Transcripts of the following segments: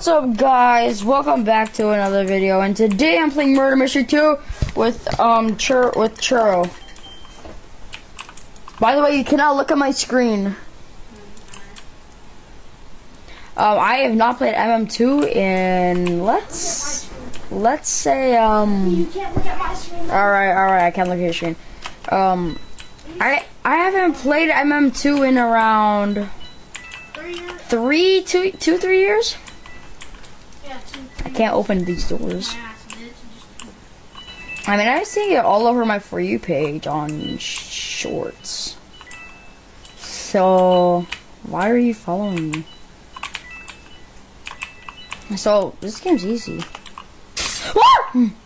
What's up guys? Welcome back to another video and today I'm playing Murder Mystery 2 with um Chur with Churro. By the way, you cannot look at my screen. Um, I have not played MM2 in let's let's say um You can't look at my screen. Alright, alright, I can't look at your screen. Um I I haven't played MM2 in around Three years. three, two, two, three years. I can't open these doors. I mean, I see it all over my For You page on sh- shorts. So, why are you following me? So, this game's easy. Ah!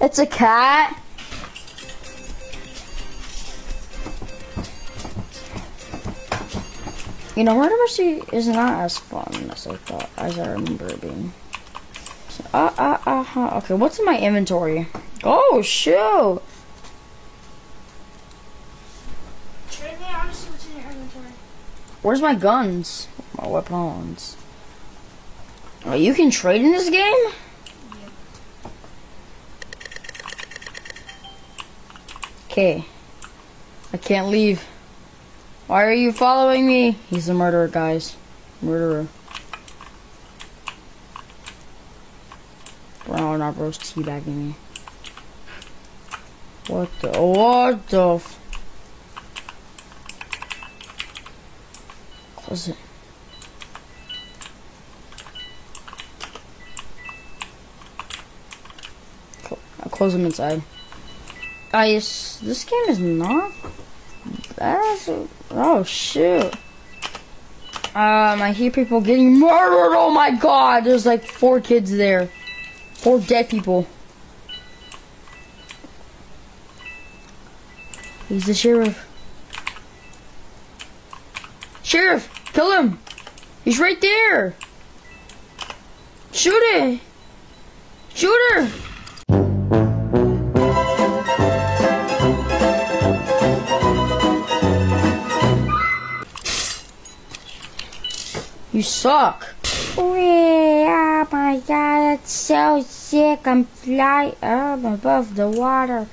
It's a cat. You know, Murder Mystery is not as fun as I thought, as I remember it being. So, uh, uh, uh, huh. Okay, what's in my inventory? Oh, shoot. Trade me. I want to see what's in your inventory. Where's my guns? My weapons. Oh, you can trade in this game? Okay. I can't leave. Why are you following me? He's a murderer, guys. Murderer. Bro, not bro's teabagging me. What the? What the? F Close it. I'll close them inside. I s this game is not. That's oh shoot. Um, I hear people getting murdered. Oh my god, there's like four kids there, four dead people. He's the sheriff. Sheriff, kill him. He's right there. Shoot it. Shoot her. You suck. Oh my god, it's so sick. I'm flying up above the water.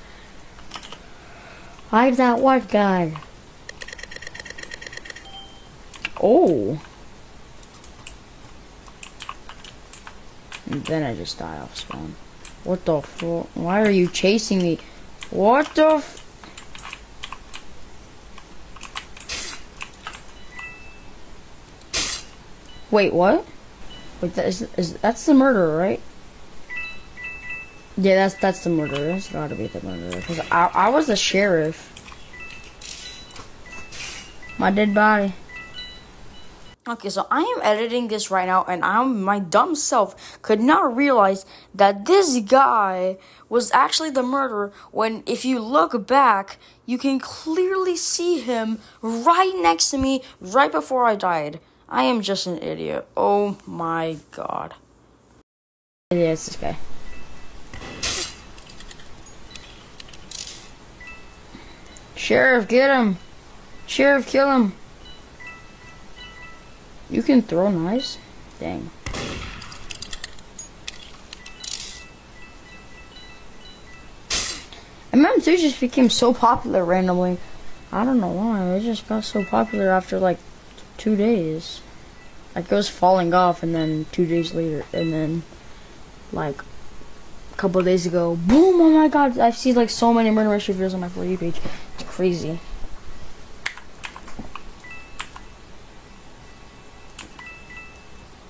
I'm that one guy. Oh. And then I just die off spawn. What the fuck? Why are you chasing me? What the Wait, what? Wait, that is, is that's the murderer, right? Yeah, that's that's the murderer. That's gotta be the murderer. Cause I I was the sheriff. My dead body. Okay, so I am editing this right now, and I'm my dumb self could not realize that this guy was actually the murderer. When, if you look back, you can clearly see him right next to me, right before I died. I am just an idiot. Oh my god. Yeah, it's this guy. Sheriff, get him! Sheriff, kill him! You can throw knives? Dang. MM2 just became so popular randomly. I don't know why. It just got so popular after like two days. Like it was falling off and then two days later and then like a couple days ago, boom, oh my god, I see like so many murder mystery videos on my For You page. It's crazy.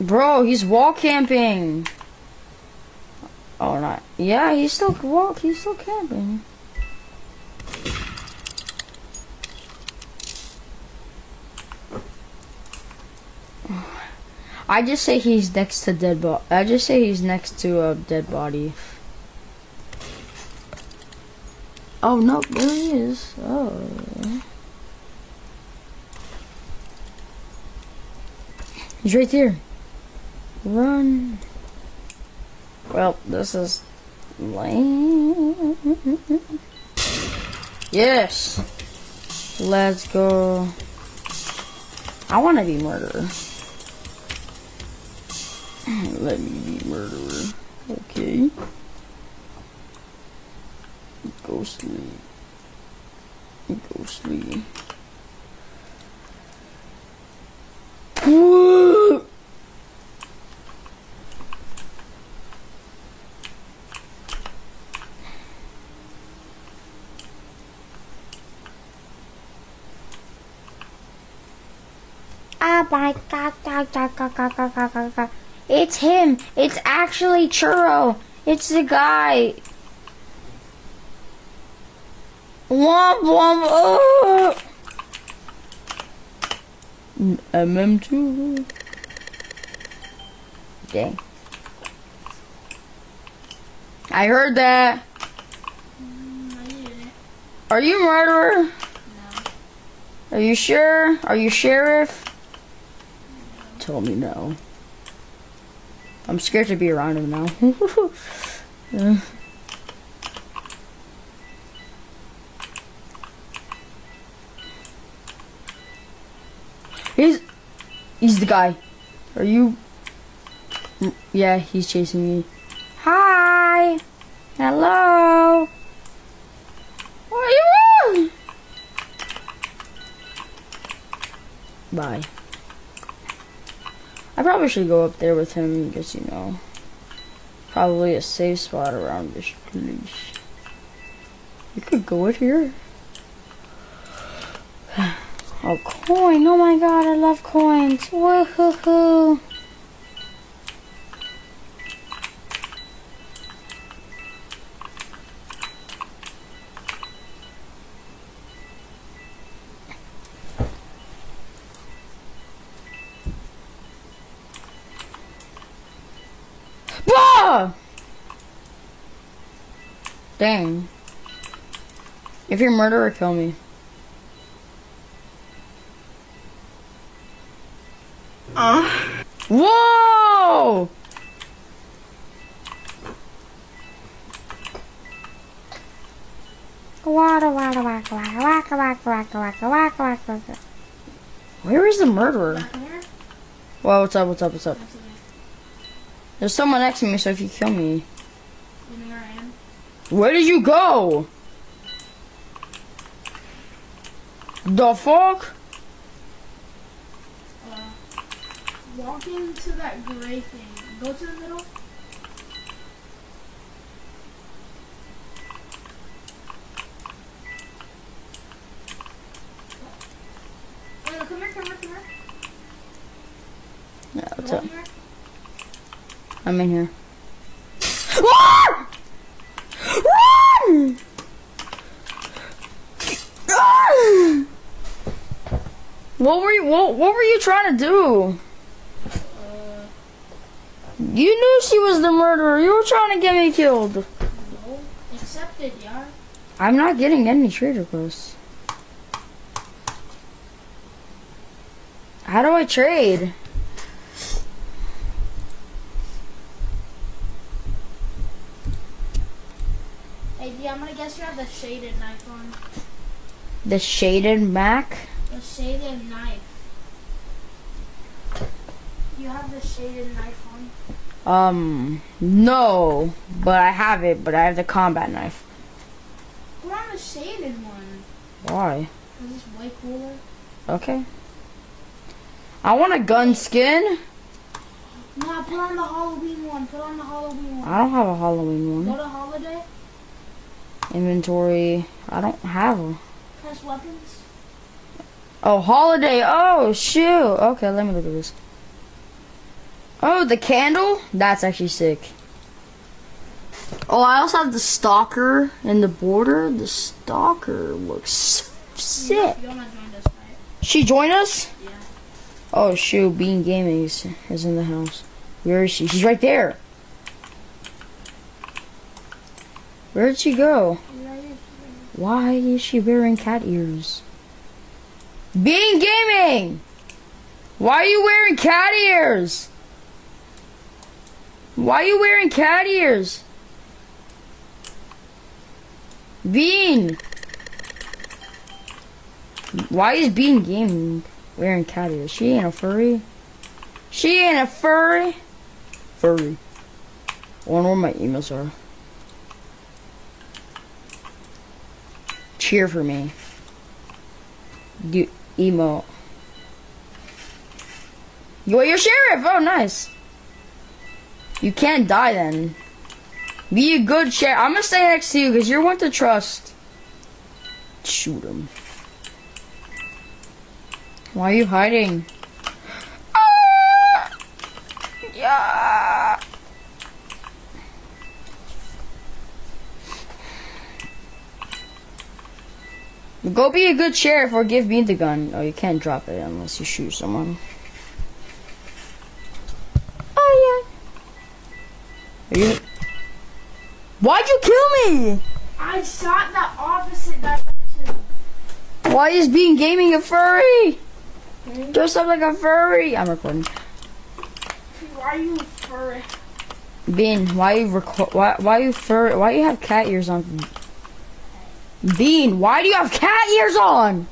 Bro, he's wall camping. Oh, not. Yeah, he's still walk. He's still camping. I just say he's next to dead body. I just say he's next to a dead body. Oh no, there he is. Oh. He's right there. Run. Well, this is lame. Yes. Let's go. I want to be murderer. Let me be murderer. Okay. Ghostly. Ghostly. Oh my god, god, god, god, god, god, god, god. It's him. It's actually Churro. It's the guy. Womp womp. Oh. MM2. Dang. I heard that. Mm, I. Are you murderer? No. Are you sure? Are you sheriff? Tell me no. I'm scared to be around him now. He's he's the guy. Are you? Yeah, he's chasing me. Hi. Hello. Where are you? Bye. I probably should go up there with him because you know, probably a safe spot around this place. You could go in here. Oh, coin. Oh my god, I love coins. Woohoo. Dang. If you're a murderer, kill me. Uh. Whoa! Where is the murderer? Well, what's up, what's up, what's up? There's someone next to me, so if you kill me, where did you go? The fuck? Uh, walk into that gray thing. Go to the middle. Wait, come here, come here, come here. Yeah, what's up? here. I'm in here. Run! Run! Run! What were you what, what were you trying to do? Uh, You knew she was the murderer. You were trying to get me killed. no. Accepted, yeah. I'm not getting any trader quests. How do I trade? Hey, D, I'm gonna guess you have the shaded knife on. The shaded Mac? Shaded knife. You have the shaded knife on. Um, no, but I have it, but I have the combat knife. Put on the shaded one. Why? Cause it's way cooler. Okay. I want a gun skin. Nah, put on the Halloween one. Put on the Halloween one. I don't have a Halloween Go one. to holiday. Inventory. I don't have them. Press weapons. Oh, holiday. Oh, shoot. Okay, let me look at this. Oh, the candle? That's actually sick. Oh, I also have the stalker and the border. The stalker looks sick. Fiona joined us, right? She joined us? Yeah. Oh, shoot. Bean Gaming is, is in the house. Where is she? She's right there. Where did she go? Why is she wearing cat ears? Bean Gaming! Why are you wearing cat ears? Why are you wearing cat ears? Bean! Why is Bean Gaming wearing cat ears? She ain't a furry. She ain't a furry. furry. I wonder what my emails are. Cheer for me. Do emo. You're your sheriff. Oh, nice. You can't die then. Be a good sheriff. I'm gonna stay next to you because you're one to trust. Shoot him. Why are you hiding? Ah! Yeah. Go be a good sheriff or give me the gun. Oh, you can't drop it unless you shoot someone. Oh yeah. Are you? Why'd you kill me? I shot the opposite direction. Why is Bean Gaming a furry? Hmm? Dress up like a furry. I'm recording. Why are you furry? Bean, why you record? Why why you fur? Why you have cat ears on? Bean, why do you have cat ears on?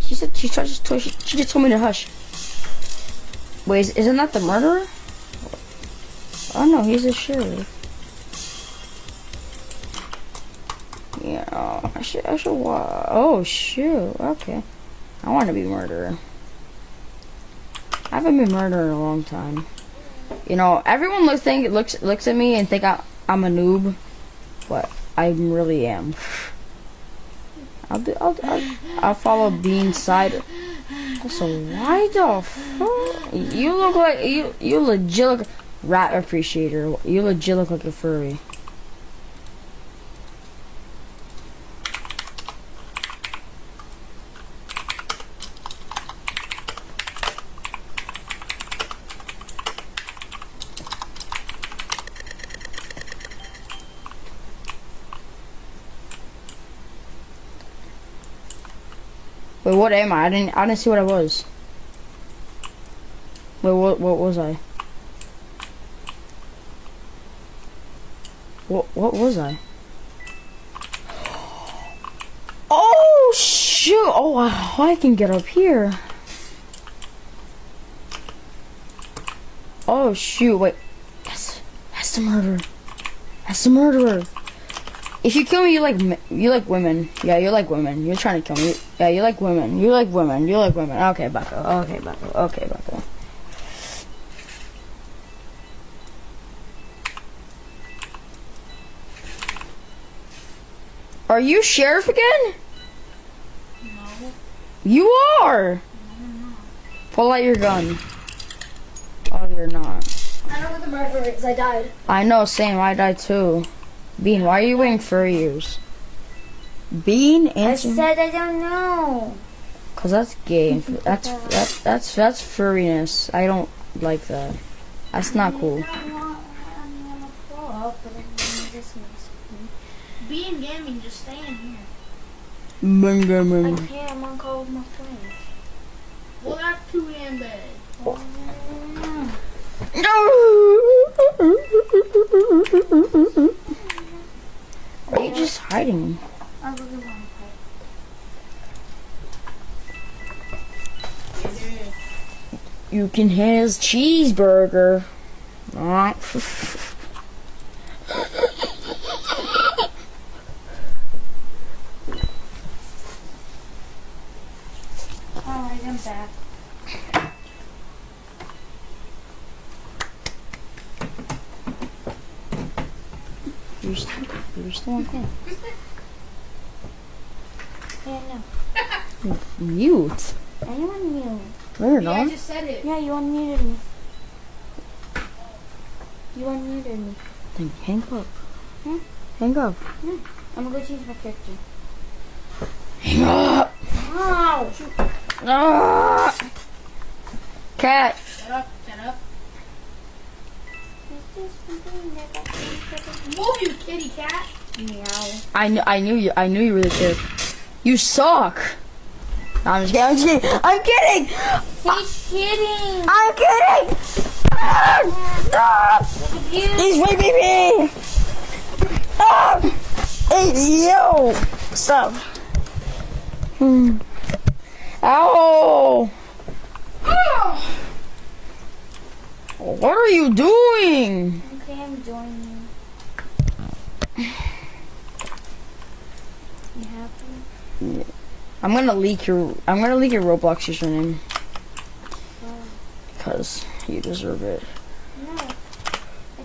She said she just told, she, just told me to hush. Wait, is, isn't that the murderer? Oh no, he's a sheriff. Yeah, oh, I should I should Oh shoot, okay. I want to be murderer. I haven't been murderer in a long time. You know, everyone looks think looks looks at me and think I, I'm a noob, but I really am. I'll do, I'll, I'll, I'll follow Bean's side. Also, why the fuck? You look like you you legit look rat appreciator. You legit look like a furry. Wait, what am I? I didn't I didn't see what I was. Wait, what what was I? What what was I? Oh shoot! Oh, wow, I can get up here. Oh shoot! Wait, that's that's the murderer. That's the murderer. If you kill me, you like you like women. Yeah, you like women. You're trying to kill me. Yeah, you like women. You like women. You like women. Okay, Bucko. Okay, Bucko. Okay, Bucko. Are you sheriff again? No. You are. No, Pull out your gun. Oh, you're not. I don't know who the murderer is. I died. I know, same. I died too. Bean, why are you wearing furry ears? Bean, and. I said I don't know. Cause that's gay. And That's that, that's that's furriness. I don't like that. That's not cool. Bean Gaming, just stay in here. Bing, bing, I can't. I'm on call with my friends. Well, that's two in bed. Are you just hiding? I really want to play. You can have his cheeseburger. Alright, I'm back. You're still, you're still on call. Yeah, no. Mute. Are you on mute? Weird, Yeah, I just said it. Yeah, you unmuted me. You unmuted me. Then hang up. Hmm? Hang up. I'm gonna go change my character. Hang up. Ow! Ah. Cat. Shut up, shut up. Move, you kitty cat. Meow. I knew, I knew you. I knew you were the kid. You suck. No, I'm just kidding. I'm kidding. I'm kidding. He's kidding! I'm kidding. Ah, You he's raping me. Ah, hey, yo, stop. Hmm. Ow. What are you doing? Okay, I'm joining you. You happy? I'm gonna leak your. I'm gonna leak your Roblox username. Because you deserve it. No,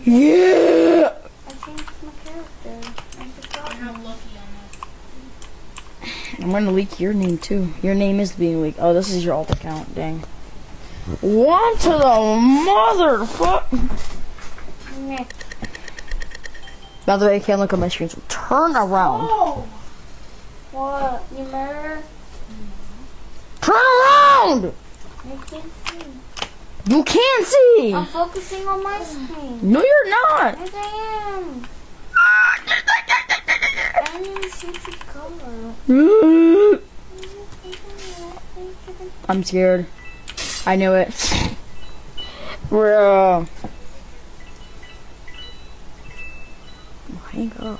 Yeah. I changed my character. I I forgot. have Lucky on that. I'm gonna leak your name too. Your name is being leaked. Oh, this is your alt account. Dang. One to the motherfuck. Meh. By the way, I can't look at my screen, so turn around. Oh! What? You murder? Turn around! I can't see. You can't see! I'm focusing on my screen. No, you're not! Yes, I am. I didn't even see the color. I'm scared. I knew it. Bro. Hang up.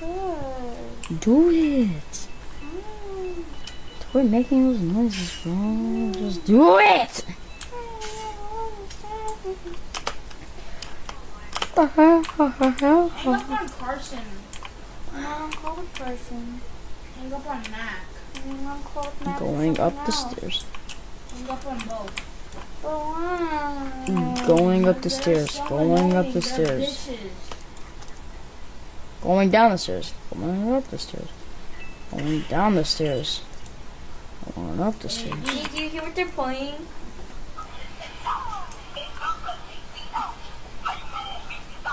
Good. Do it. We're making those noises, wrong. Just do it! The hell? Hang up on Carson. I'm not on cold person. Hang up on Mac. I'm on cold Going up someone the stairs. Hang up on both. Going up the stairs. Going up the They're stairs. Bitches. Going down the stairs. Going up the stairs. Going down the stairs. Going up the stairs. Did you hear what they're playing?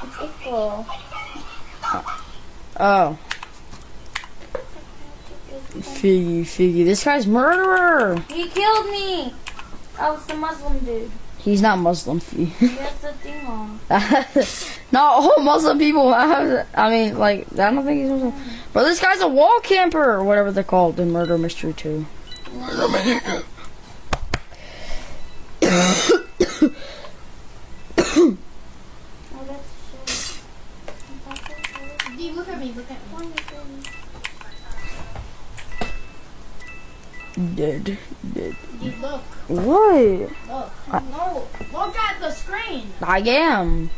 It's equal. Uh, oh. Figgy, Figgy. This guy's murderer. He killed me! I was the Muslim dude. He's not Muslim. He has the thing on. not all Muslim people have. I mean, like, I don't think he's Muslim. But this guy's a wall camper, or whatever they're called in Murder Mystery 2. Oh, that's shit. D, look at me, look at me. Dead. Dead. Look, What? look. No, look at the screen. I am.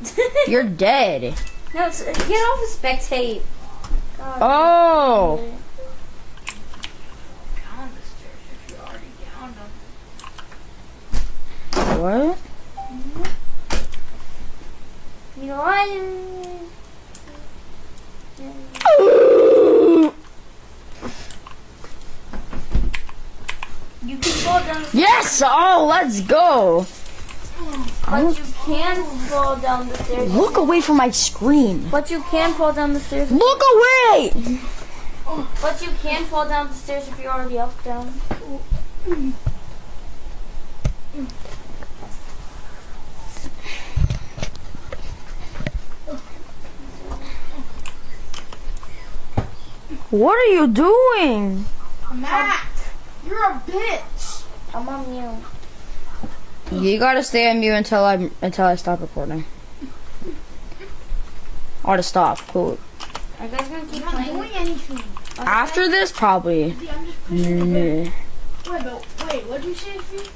You're dead. no, it's, get off of spectate. God, Oh. Down the stairs if you're already down them. What? Mm-hmm. You know what? You can fall down Yes! Oh, let's go. But you can fall down the stairs. Look away from my screen. But you can fall down the stairs. Look away! But you can fall down the stairs if you're already up down. What are you doing? Mac, you're a bitch. I'm on mute. You gotta stay on mute until I until I stop recording. Or to stop. Cool. Are you guys gonna keep I'm not playing? doing anything. After this, probably. D, I'm just pushing the button. Mm, Wait, but wait, what did you say, Fee?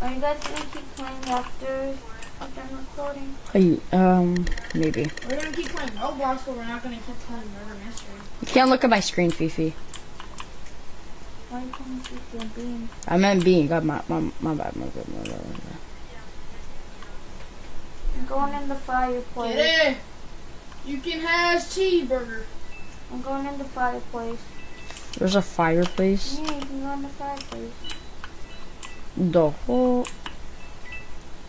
Are you guys gonna keep playing after after I'm recording? hey, Um, maybe. We're gonna keep playing Roblox, but we're not gonna keep playing Murder Mystery. You can't look at my screen, Fifi. Why are you calling me Fifi and Bean? I meant being. God, my, my, my bad. My bad. My bad. My bad. I'm going in the fireplace. Get it? You can have cheeseburger. I'm going in the fireplace. There's a fireplace. Yeah, you can go in the fireplace. The whole.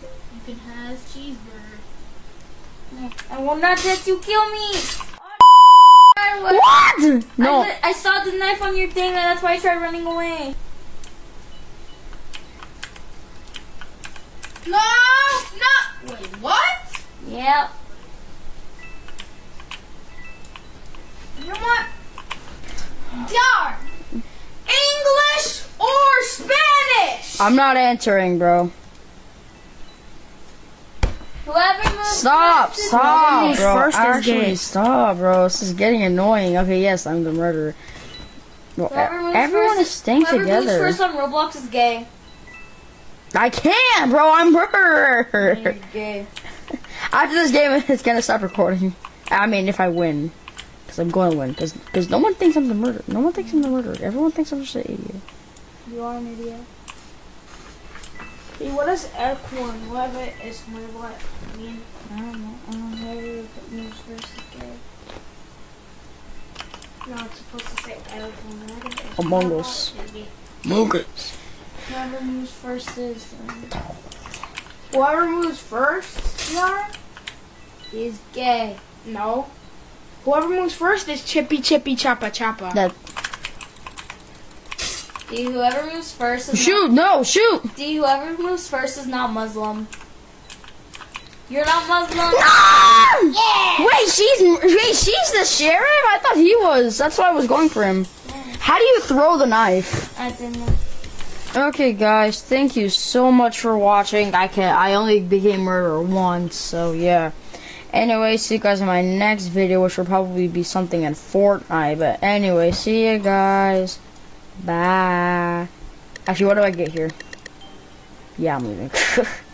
You can have cheeseburger. I will not let you kill me! What? What? No. I, I saw the knife on your thing and that's why I tried running away. No! No! Wait, what? Yep. You know what? Darn! English or Spanish? I'm not answering, bro. Whoever moves Stop! Stop, bro. First Actually, stop, bro. This is getting annoying. Okay, yes, I'm the murderer. Well, Whoever e- everyone first is staying together. first on Roblox is gay. I can't, bro. I'm murdered. You're gay. After this game, it's gonna stop recording. I mean, if I win, because I'm going to win. Because because no one thinks I'm the murderer. No one thinks I'm the murderer. Everyone thinks I'm just an idiot. You are an idiot. Hey, what is F1? Whatever is my what? I mean, I don't know. I don't know whoever moves first is gay. no, it's supposed to say F1. What is it? Among Us. Muggets. Whoever moves first is um, Whoever moves first, yeah? is gay. No. Whoever moves first is Chippy Chippy Choppa Choppa. That D, whoever moves first is shoot, no, shoot. D, whoever moves first is not Muslim. You're not Muslim. Ah! Yeah. Wait, she's wait, she's the sheriff. I thought he was. That's why I was going for him. How do you throw the knife? I didn't. Okay, guys, thank you so much for watching. I can I only became murderer once, so yeah. Anyway, see you guys in my next video, which will probably be something in Fortnite. But anyway, see you guys. Bye. Actually, what do I get here? Yeah, I'm leaving.